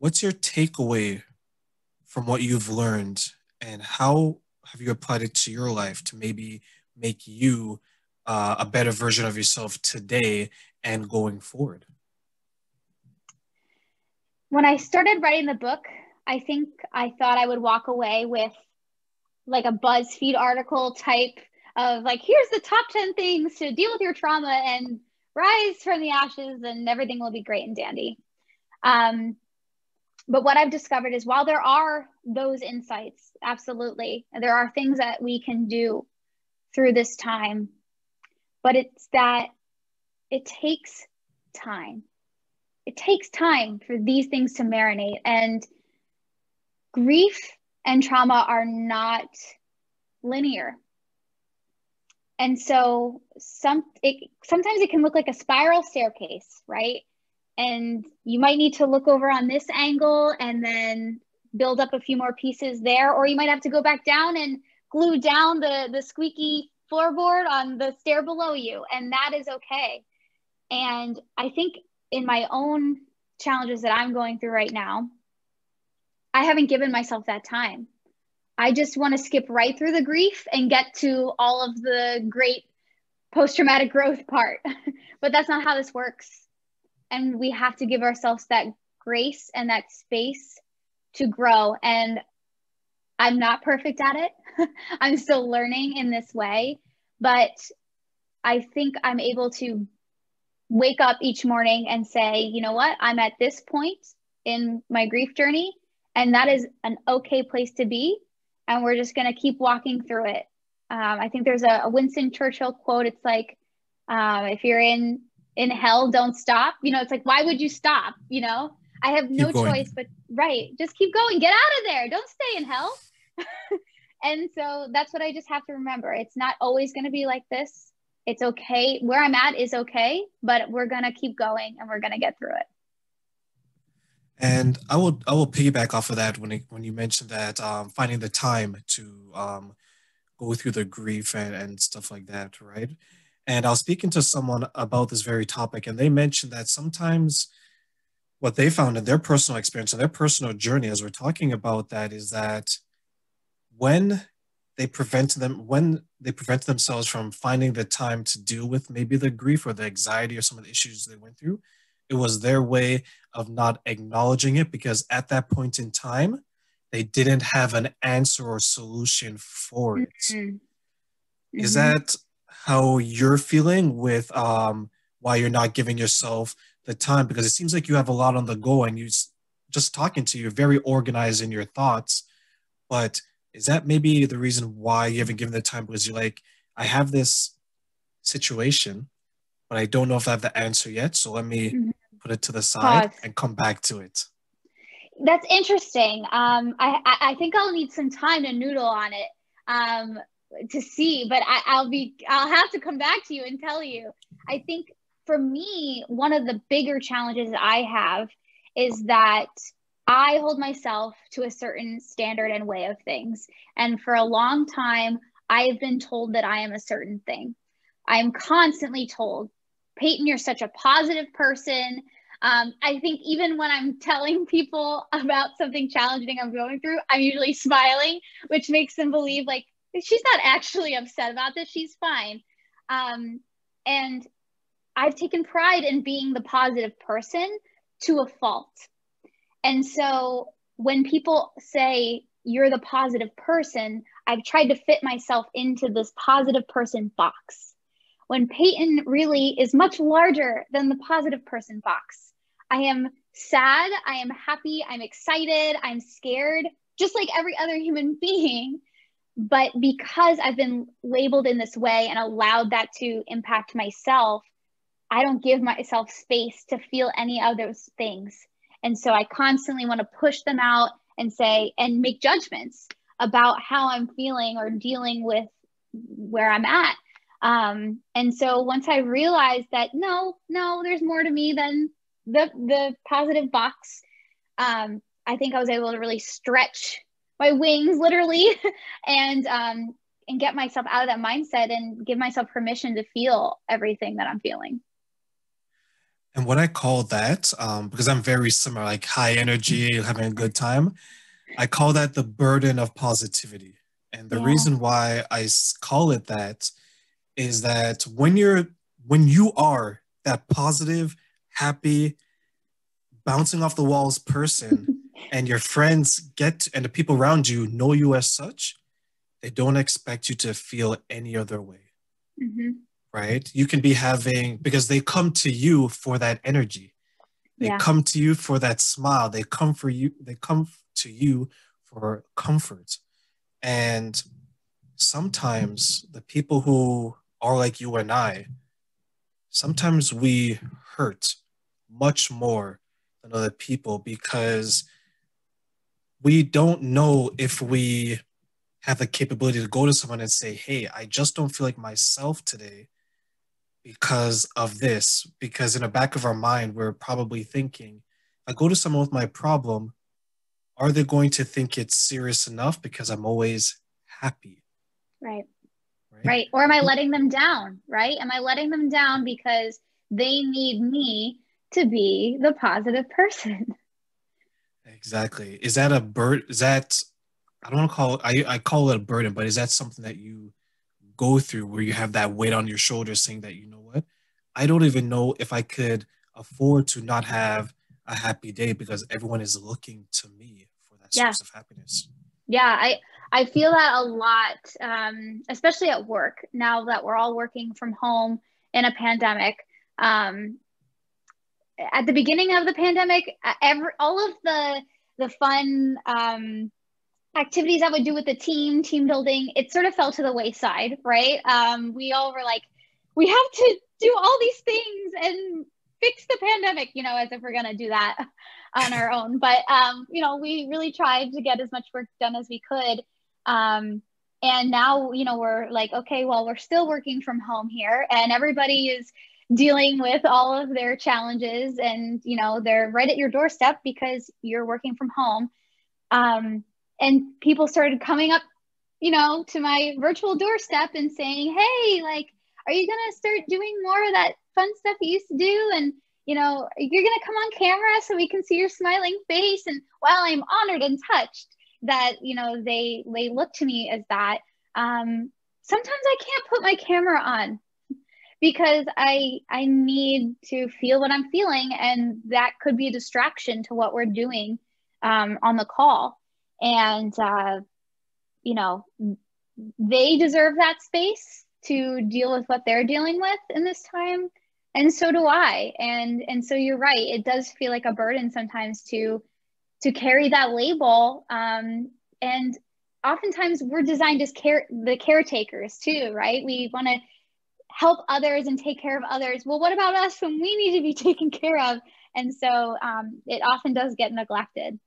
what's your takeaway from what you've learned and how have you applied it to your life to maybe make you uh, a better version of yourself today and going forward? When I started writing the book, I think I thought I would walk away with like a BuzzFeed article type of like, here's the top 10 things to deal with your trauma and rise from the ashes and everything will be great and dandy. Um, but what I've discovered is while there are those insights, absolutely, there are things that we can do through this time, but it's that it takes time. It takes time for these things to marinate. And grief and trauma are not linear. And so some it, sometimes it can look like a spiral staircase, right? And you might need to look over on this angle and then build up a few more pieces there, or you might have to go back down and glue down the, the squeaky floorboard on the stair below you. And that is okay. And I think in my own challenges that I'm going through right now, I haven't given myself that time. I just want to skip right through the grief and get to all of the great post traumatic growth part. but that's not how this works. And we have to give ourselves that grace and that space to grow. And I'm not perfect at it. I'm still learning in this way. But I think I'm able to wake up each morning and say, you know what, I'm at this point in my grief journey, and that is an okay place to be. And we're just going to keep walking through it. Um, I think there's a, a, Winston Churchill quote. It's like, um, if you're in in hell, don't stop. You know, it's like, why would you stop? You know, I have no choice but right, just keep going. Get out of there. Don't stay in hell. and so that's what I just have to remember. It's not always going to be like this it's okay. Where I'm at is okay, but we're gonna keep going and we're gonna get through it. And I will I will piggyback off of that when it, when you mentioned that um, finding the time to um, go through the grief and, and stuff like that, right? And I was speaking to someone about this very topic, and they mentioned that sometimes what they found in their personal experience and their personal journey, as we're talking about that, is that when they prevent them when they prevent themselves from finding the time to deal with maybe the grief or the anxiety or some of the issues they went through it was their way of not acknowledging it because at that point in time they didn't have an answer or solution for it. Mm-hmm. Is mm-hmm. that how you're feeling with um, why you're not giving yourself the time because it seems like you have a lot on the go and you just talking to you're very organized in your thoughts. But is that maybe the reason why you haven't given the time? Because you're like i have this situation but i don't know if i have the answer yet so let me mm-hmm. put it to the side Pause. and come back to it. That's interesting. Um, I, I think i'll need some time to noodle on it. Um, to see but I, i'll be i'll have to come back to you and tell you i think for me one of the bigger challenges i have is that I hold myself to a certain standard and way of things. And for a long time, I have been told that I am a certain thing. I'm constantly told, Payton, you're such a positive person. Um, I think even when I'm telling people about something challenging I'm going through, I'm usually smiling, which makes them believe like she's not actually upset about this. She's fine. Um, and I've taken pride in being the positive person to a fault. And so when people say you're the positive person, I've tried to fit myself into this positive person box. When Payton really is much larger than the positive person box. I am sad, I am happy, I'm excited, I'm scared, just like every other human being. But because I've been labeled in this way and allowed that to impact myself, I don't give myself space to feel any of those things. And so I constantly want to push them out and say, and make judgments about how I'm feeling or dealing with where I'm at. Um, and so once I realized that no, no, there's more to me than the the positive box, um, I think I was able to really stretch my wings literally and um, and get myself out of that mindset and give myself permission to feel everything that I'm feeling. And what I call that, um, because I'm very similar, like high energy, having a good time, I call that the burden of positivity. And the yeah. reason why I call it that is that when you're when you are that positive, happy, bouncing off the walls person, and your friends get and the people around you know you as such, they don't expect you to feel any other way. Mm-hmm. Right? You can be having because they come to you for that energy. They yeah. come to you for that smile. They come for you. They come to you for comfort. And sometimes the people who are like you and I, sometimes we hurt much more than other people because we don't know if we have the capability to go to someone and say, Hey, I just don't feel like myself today because of this. Because in the back of our mind, we're probably thinking, I go to someone with my problem, are they going to think it's serious enough because I'm always happy? Right. right. Right. Or am I mm-hmm. letting them down? Right. Am I letting them down because they need me to be the positive person? Exactly. Is that a bird? Is that, I don't want to call it, I, I call it a burden, but is that something that you go through where you have that weight on your shoulders saying that, you know what, I don't even know if I could afford to not have a happy day because everyone is looking to me for that yeah. source of happiness. Yeah, I I feel that a lot, um, especially at work. Now that we're all working from home in a pandemic, um, at the beginning of the pandemic, every all of the the fun um, activities I would do with the team, team building, it sort of fell to the wayside, right? Um, we all were like, we have to do all these things and fix the pandemic, you know, as if we're going to do that on our own. But, um, you know, we really tried to get as much work done as we could. Um, and now, you know, we're like, okay, well, we're still working from home here and everybody is dealing with all of their challenges and, you know, they're right at your doorstep because you're working from home. Um, and people started coming up, you know, to my virtual doorstep and saying, hey, like, are you to start doing more of that fun stuff you used to do? And, you know, you're to come on camera so we can see your smiling face. And while I'm honored and touched that, you know, they, they look to me as that, um, sometimes I can't put my camera on because I I need to feel what I'm feeling, and that could be a distraction to what we're doing um, on the call. And uh, you know, they deserve that space to deal with what they're dealing with in this time and so do i and and so you're right it does feel like a burden sometimes to to carry that label um, and oftentimes we're designed as care the caretakers too right we want to help others and take care of others. Well what about us when we need to be taken care of? And so um, it often does get neglected